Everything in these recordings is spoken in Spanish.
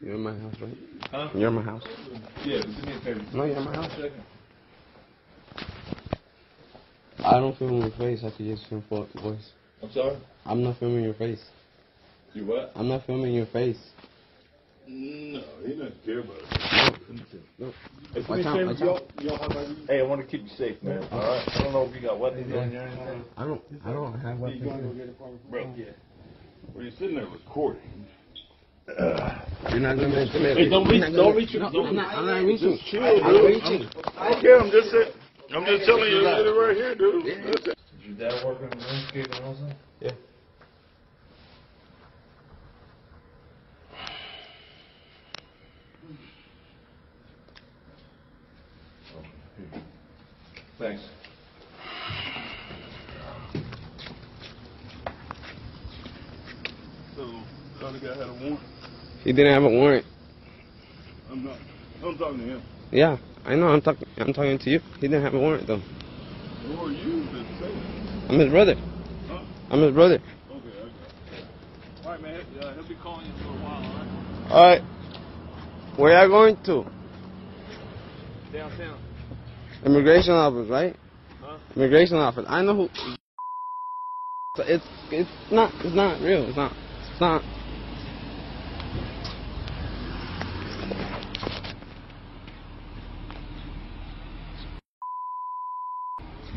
You're in my house, right? Huh? You're in my house. Yeah, do me a favor. No, you're in my house. I don't film your face. I could just film for voice. I'm sorry? I'm not filming your face. You what? I'm not filming your face. No, he doesn't care about it. No. Hey, Watch out, watch y'all, out. y'all have Hey, I want to keep you safe, man. All right? I don't know if you got weapons on you or anything. I don't. I don't have weapons. Bro, yeah. Well, you're sitting there recording. You're not gonna. Hey, don't reach, don't reach. No, don't I'm not. I'm not reaching. Just chill, I'm dude. reaching. Okay, I'm just saying. I'm just telling you that right here, dude. That's it. Did your dad work on the landscape also? Yeah. Thanks. So, the guy had a warrant. He didn't have a warrant. I'm not. I'm talking to him. Yeah, I know. I'm talking. I'm talking to you. He didn't have a warrant though. Who are you to say? I'm his brother. Huh? I'm his brother. Okay, I got it. All right, man. Uh, he'll be calling you for a while, all right? All right. Where y'all going to? Downtown. Immigration office, right? Huh? Immigration office. I know who. So It's it's not it's not real. It's not it's not.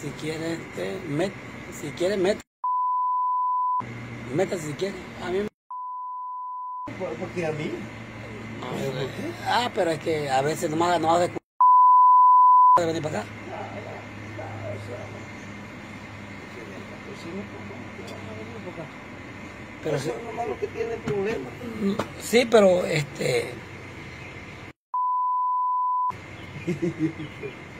Si quiere, este, met, si quiere, meta. Meta si quiere. A mí me- ¿Por qué a mí? Ah, pero es que a veces nomás no hace de venir para acá. Pero sí, Eso es lo malo que tiene problemas. sí, pero este.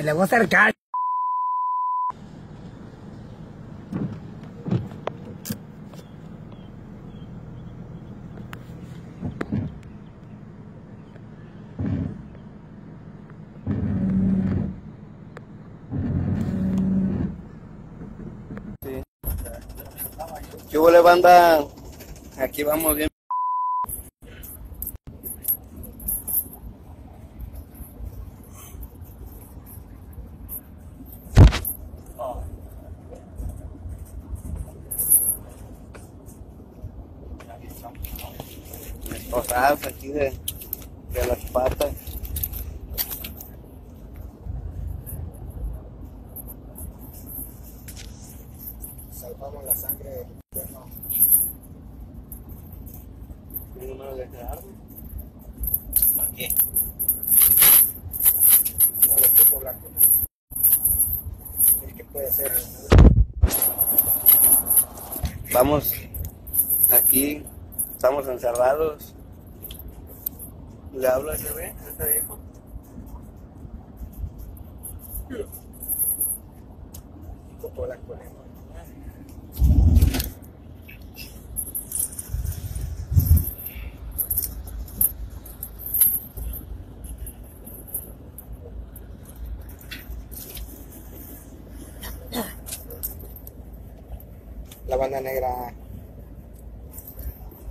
Me le voy a acercar. ¿Qué huele banda? Aquí vamos bien. Destrozados aquí de, de las patas. Salvamos la sangre del infierno. ¿Qué número de arma? ¿Para qué? No, equipo blanco. ¿Qué puede ser? Vamos aquí, estamos encerrados. ¿Le hablo a ese? ¿A este viejo? Tocó la colega. La banda negra.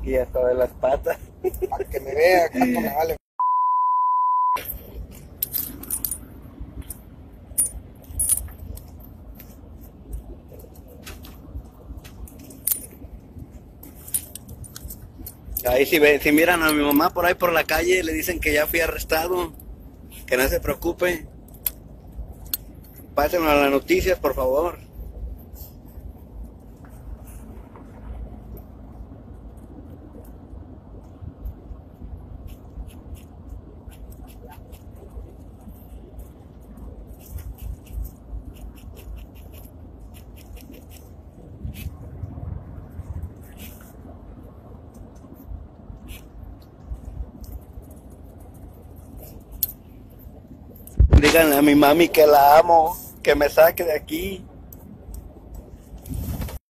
Y hasta de las patas. Para que me vea cuánto me vale. Ahí si, ve, si miran a mi mamá por ahí por la calle, le dicen que ya fui arrestado, que no se preocupe. Pásenme a las noticias, por favor. Díganle a mi mami que la amo, que me saque de aquí.